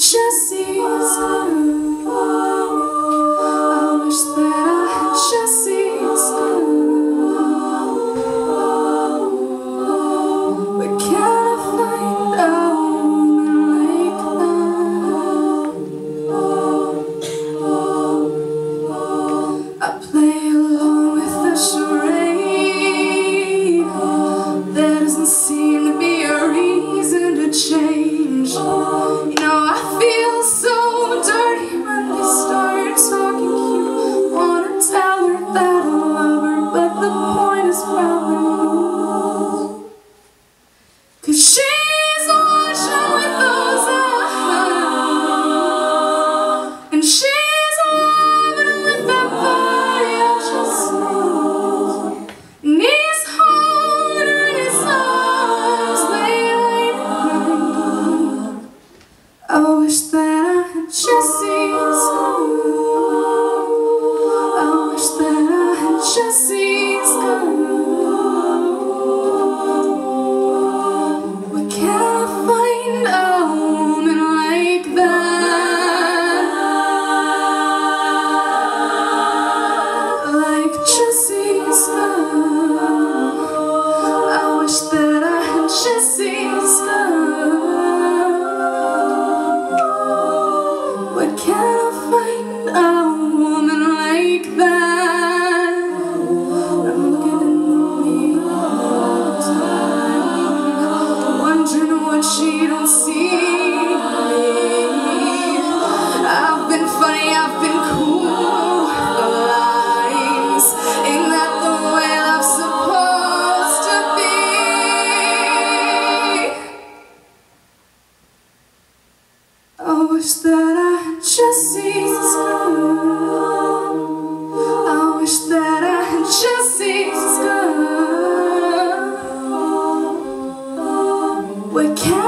just see. We can